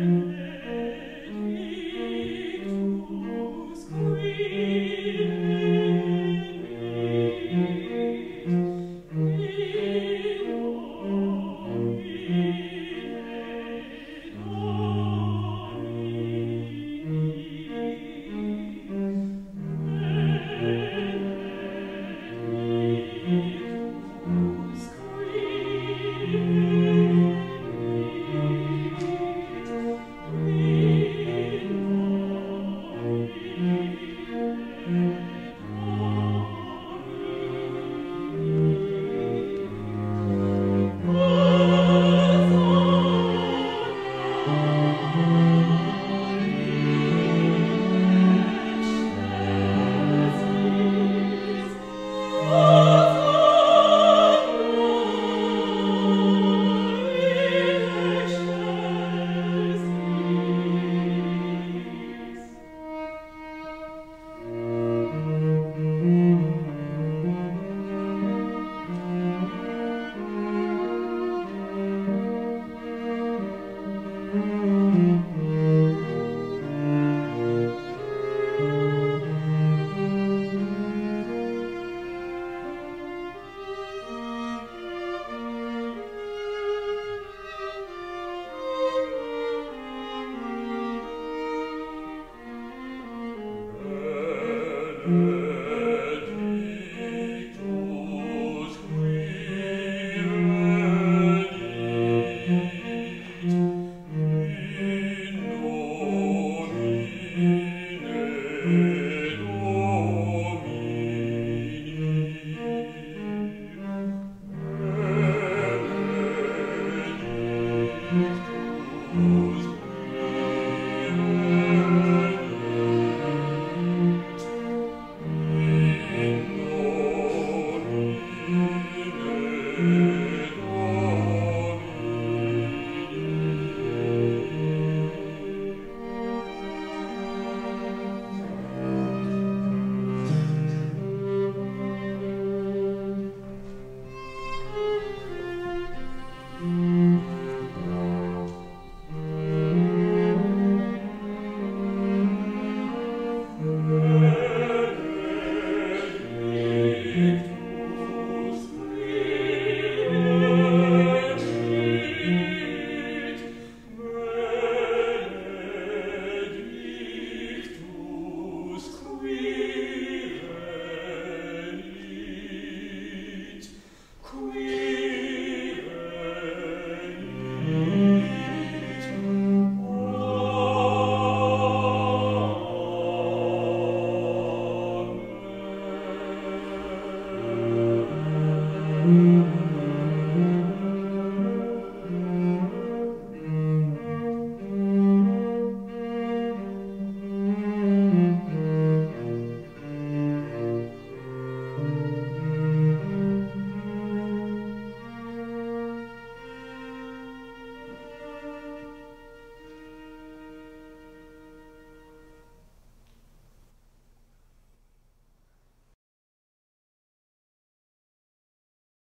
mm Mm-hmm. Mm-hmm.